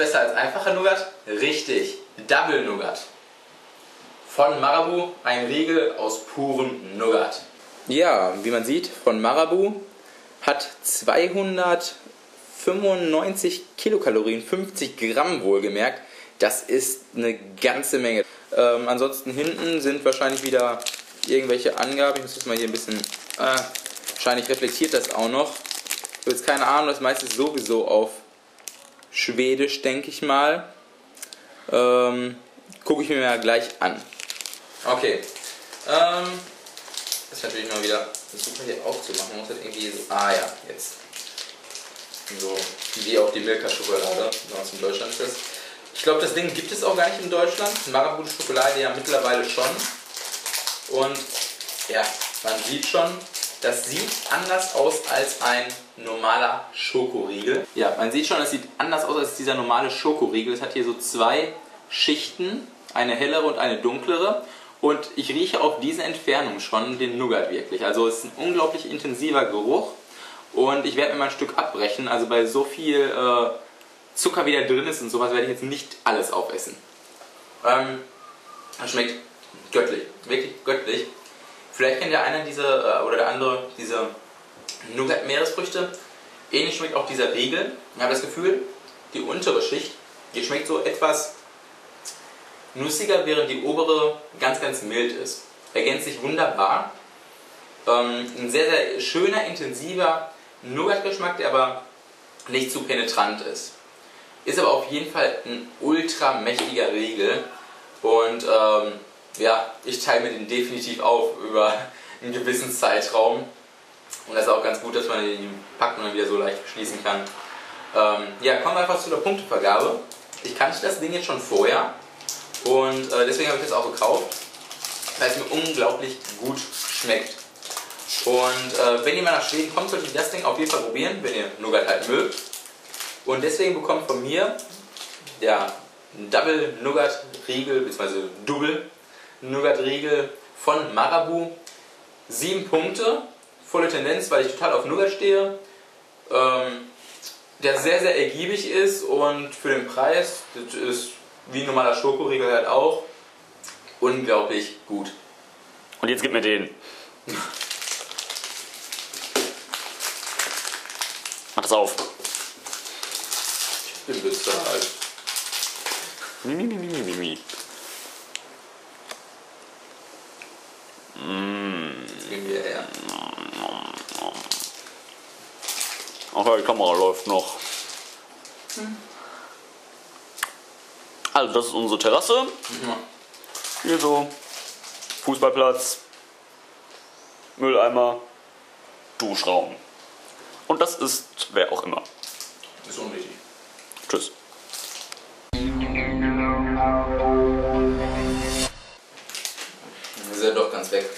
einfacher Nougat? Richtig, Double Nougat. Von Marabu ein Riegel aus purem Nougat. Ja, wie man sieht, von Marabu hat 295 Kilokalorien, 50 Gramm wohlgemerkt. Das ist eine ganze Menge. Ähm, ansonsten hinten sind wahrscheinlich wieder irgendwelche Angaben. Ich muss jetzt mal hier ein bisschen. Äh, wahrscheinlich reflektiert das auch noch. Ich habe jetzt keine Ahnung, das meiste ist sowieso auf Schwedisch, denke ich mal. Ähm, Gucke ich mir mal gleich an. Okay. Ähm, das ist natürlich mal wieder super hier aufzumachen. Muss halt irgendwie so. Ah ja, jetzt. So, wie auch die Milka-Schokolade, was in Deutschland ist. Ich glaube, das Ding gibt es auch gar nicht in Deutschland. Marabu-Schokolade ja mittlerweile schon. Und ja, man sieht schon, das sieht anders aus als ein normaler Schokoriegel. Ja, man sieht schon, das sieht anders aus als dieser normale Schokoriegel. Es hat hier so zwei Schichten, eine hellere und eine dunklere. Und ich rieche auf diese Entfernung schon den Nougat wirklich. Also es ist ein unglaublich intensiver Geruch. Und ich werde mir mal ein Stück abbrechen. Also bei so viel äh, Zucker wie da drin ist und sowas werde ich jetzt nicht alles aufessen. Ähm, das schmeckt göttlich. Wirklich göttlich. Vielleicht kennt ja einer diese, äh, oder der andere diese Nougat-Meeresfrüchte. Ähnlich schmeckt auch dieser Riegel. Ich habe das Gefühl, die untere Schicht, die schmeckt so etwas nussiger, während die obere ganz, ganz mild ist. Ergänzt sich wunderbar. Ähm, ein sehr, sehr schöner, intensiver Nougat-Geschmack, der aber nicht zu penetrant ist. Ist aber auf jeden Fall ein ultra mächtiger Riegel. Und ähm, ja, ich teile mir den definitiv auf über einen gewissen Zeitraum. Und das ist auch ganz gut, dass man die Packung dann wieder so leicht schließen kann. Ähm, ja, kommen wir einfach zu der Punktevergabe. Ich kannte das Ding jetzt schon vorher und äh, deswegen habe ich das auch gekauft, weil es mir unglaublich gut schmeckt. Und äh, wenn ihr mal nach Schweden kommt, solltet ihr das Ding auf jeden Fall probieren, wenn ihr Nougat halt mögt. Und deswegen bekommt von mir der Double Nougat Riegel, beziehungsweise Double Nougat Riegel von Marabu 7 Punkte. Volle Tendenz, weil ich total auf Nougat stehe. Ähm, der sehr, sehr ergiebig ist und für den Preis, das ist wie ein normaler Schokoriegel halt auch, unglaublich gut. Und jetzt gib mir den. Mach das auf. Ich bin bezahlt. Mimi, mimi. Gehen wir her. Ach ja, die Kamera läuft noch. Also, das ist unsere Terrasse. Ja. Hier so. Fußballplatz. Mülleimer. Duschraum. Und das ist wer auch immer. Ist unwichtig. Ganz weg.